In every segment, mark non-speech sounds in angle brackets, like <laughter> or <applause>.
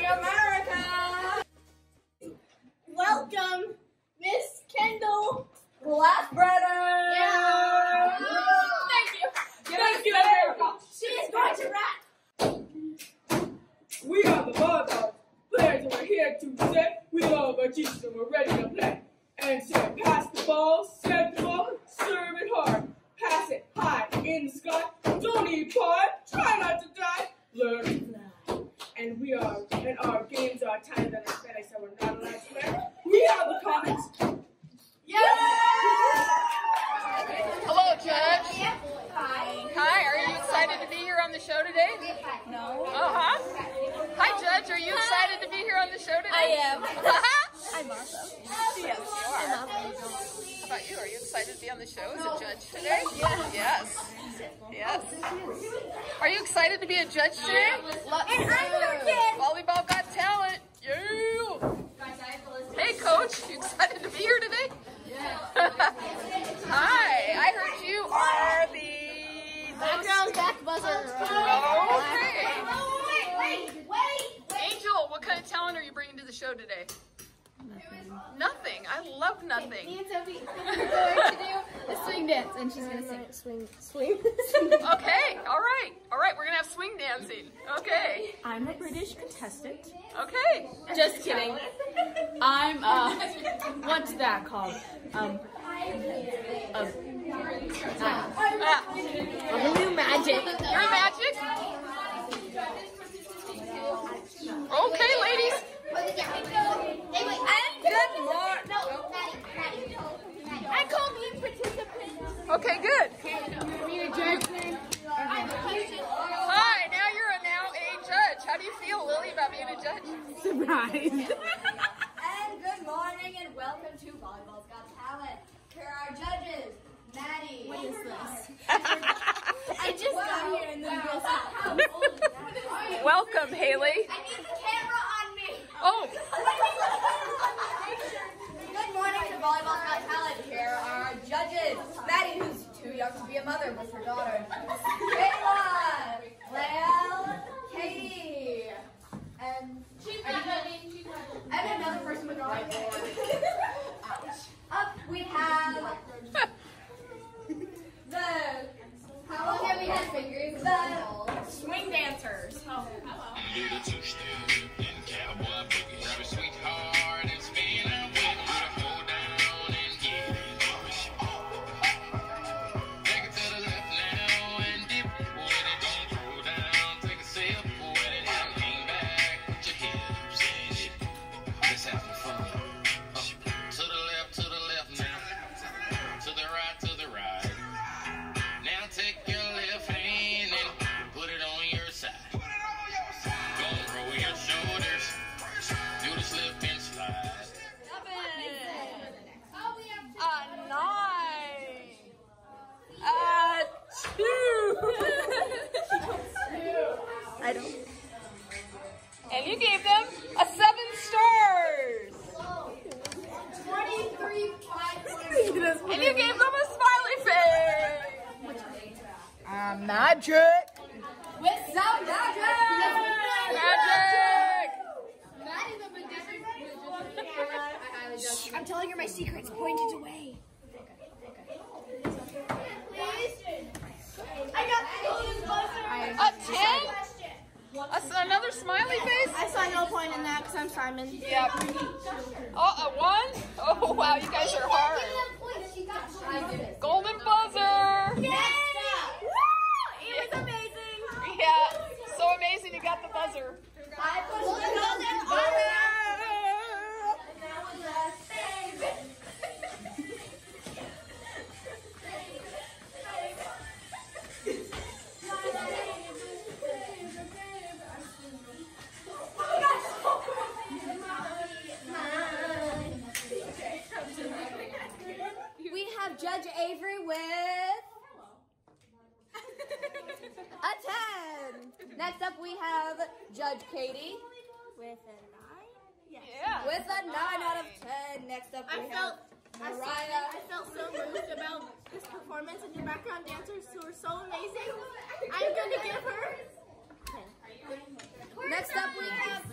Morning America! Welcome, Miss Kendall Glassbreader! Yeah. Thank you! Thank you, America! She is going to rap. We are the Bulldogs. Players we're here to set. We love our teachers and we're ready to play. And so pass the balls. Excited to be here on the show today? No. Uh-huh. Hi, Judge. Are you excited to be here on the show today? I am. <laughs> Uh-huh. I'm also. yes, you are. How about you? Are you excited to be on the show as a judge today? Yes. Yes. Are you excited to be a judge today? And I'm your kid. Volleyball got talent. Yeah. Hey, Coach. You excited to be here today? Hi. <laughs> I heard you are the Background back buzzer. Okay. Angel, what kind of talent are you bringing to the show today? Nothing. I love nothing. Me and Sophie are going to do a swing dance, and she's gonna sing. Swing, swing. Okay. All right. All right. We're gonna have swing dancing. Okay. I'm a British contestant. Okay. Just kidding. I'm uh, what's that called? Um, a, Ah, a blue magic. you're magic. Okay, ladies. Lily, about being a judge? Surprise. <laughs> And good morning and welcome to Volleyball's Got Talent. Here are our judges, Maddie. What is this? <laughs> I just got here and then this happened. <laughs> Welcome, Haley. I need the camera on me. Oh, Good morning to Volleyball's Got Talent. Here are our judges, Maddie, who's too young to be a mother with her daughter, Kayla, Lael, Katie, and and another person with drawing board. Up we have the how long have we had fingers? The swing dancers. Oh, Do the And you gave them a smiley face. Uh, magic. With some magic. Magic. I'm telling her my secrets. Pointed away. I got A ten. A s another smiley face. I saw no point in that because I'm Simon. Yep. Oh, a one. Oh wow, you guys are hard. Golden buzzer. It was amazing. Yeah. So amazing you got the buzzer. Next up, we have Judge Katie With a nine? Yeah. with a 9 out of 10. Next up, we I have felt Mariah. I felt so moved about this performance and your background dancers who were so amazing. I'm gonna give her. Next up, we have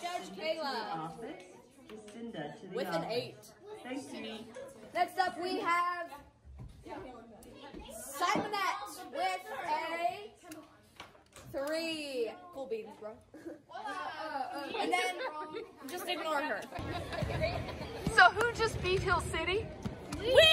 Judge Kayla office. Lucinda to the with an office. 8. Thank you. Next up, we have Simonette with a beans, bro. and then just ignore her. <laughs> So who just beat Hill City? We